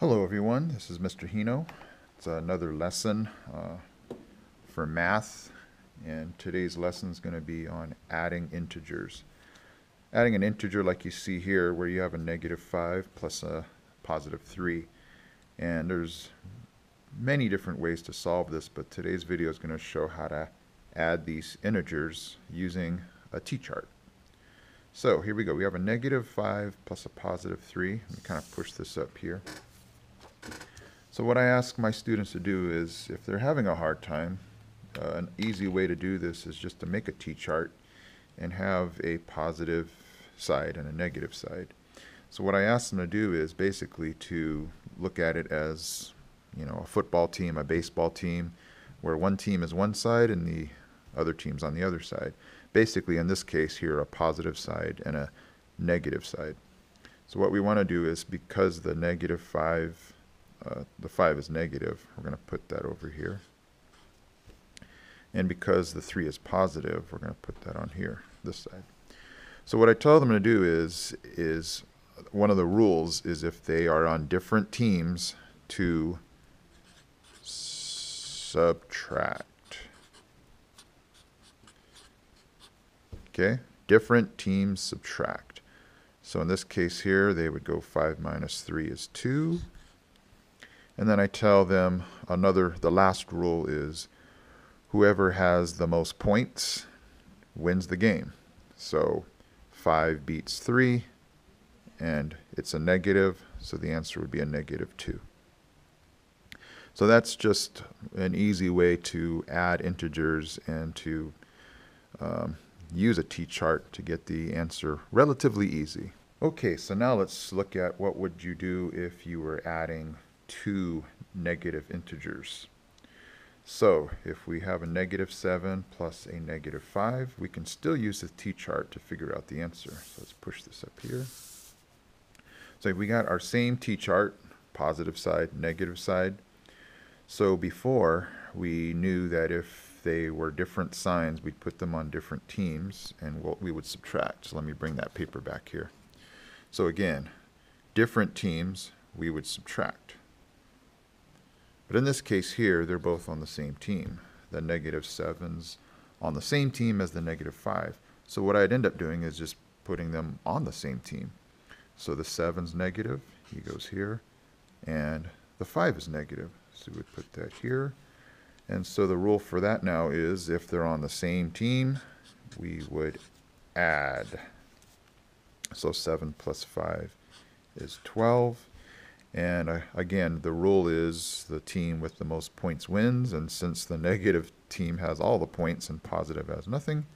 Hello everyone, this is Mr. Hino. It's another lesson uh, for math, and today's lesson is going to be on adding integers. Adding an integer like you see here, where you have a negative 5 plus a positive 3. And there's many different ways to solve this, but today's video is going to show how to add these integers using a t-chart. So here we go. We have a negative 5 plus a positive 3. Let me kind of push this up here. So what I ask my students to do is, if they're having a hard time, uh, an easy way to do this is just to make a t-chart and have a positive side and a negative side. So what I ask them to do is basically to look at it as, you know, a football team, a baseball team, where one team is one side and the other team's on the other side. Basically, in this case here, a positive side and a negative side. So what we want to do is, because the negative 5 uh, the 5 is negative, we're going to put that over here. And because the 3 is positive, we're going to put that on here, this side. So what I tell them to do is, is one of the rules is if they are on different teams to subtract. Okay, different teams subtract. So in this case here, they would go 5 minus 3 is 2. And then I tell them another, the last rule is whoever has the most points wins the game. So 5 beats 3, and it's a negative, so the answer would be a negative 2. So that's just an easy way to add integers and to um, use a t-chart to get the answer relatively easy. Okay, so now let's look at what would you do if you were adding two negative integers. So if we have a negative 7 plus a negative 5, we can still use the t-chart to figure out the answer. So let's push this up here. So we got our same t-chart, positive side, negative side. So before, we knew that if they were different signs, we'd put them on different teams, and we'll, we would subtract. So let me bring that paper back here. So again, different teams, we would subtract. But in this case here, they're both on the same team. The negative 7's on the same team as the negative 5. So what I'd end up doing is just putting them on the same team. So the 7's negative, he goes here, and the 5 is negative. So we put that here. And so the rule for that now is if they're on the same team, we would add. So 7 plus 5 is 12. And uh, again, the rule is the team with the most points wins. And since the negative team has all the points and positive has nothing,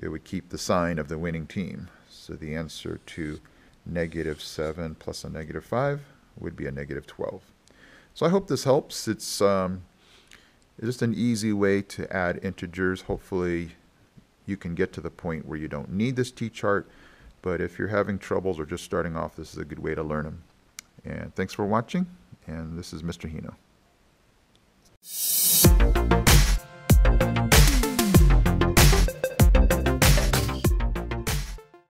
it would keep the sign of the winning team. So the answer to negative 7 plus a negative 5 would be a negative 12. So I hope this helps. It's um, just an easy way to add integers. Hopefully you can get to the point where you don't need this t-chart but if you're having troubles or just starting off, this is a good way to learn them. And thanks for watching. And this is Mr. Hino.